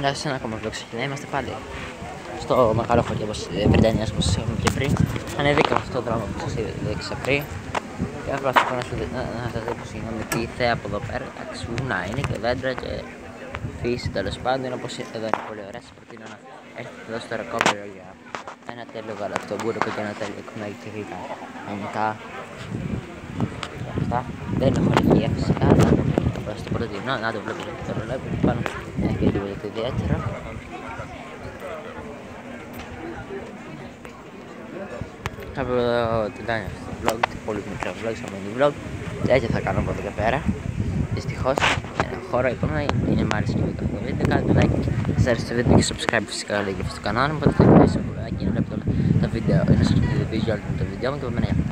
Γεια σας, ένα ακόμα vlog ξεκινάει. Είμαστε πάλι στο μεγάλο χωριό όπως Βρετανίας όπως σας είπαμε και πριν. Ανεβήκαμε αυτό το δρόμο που σας έδειξα πριν. Και απλά αυτό να, σου, να, να σας δείξω συγγνώμη τι θέα από εδώ πέρα. Εντάξει, βουνά είναι και δέντρα και φύση τέλος πάντων. Όπως εδώ είναι πολύ ωραία. Σας προτείνω να έρθετε εδώ στο Recovery για ένα τέλειο γαλακτομπούρικο και ένα τέλειο κομμάτι και γλυκά. Μετά αυτά δεν έχω υγεία φυσικά. Αλλά στο προτείνω, να το βλέπετε το ρολόι πάνω έχει και τίποτα το ιδιαίτερο. Από την κάνει αυτό το vlog, πολύ μικρό vlog, σαν mini vlog. Έτσι θα κάνω από εδώ και πέρα. Δυστυχώς, ένα χώρο είπαμε, είναι μ' άρεσε και το βίντεο. Κάντε like, σας άρεσε το βίντεο και subscribe φυσικά like αυτό το κανάλι. Οπότε θα κλείσω και να βλέπετε τα βίντεο, ένα στο visual με το βίντεο μου και από μένα.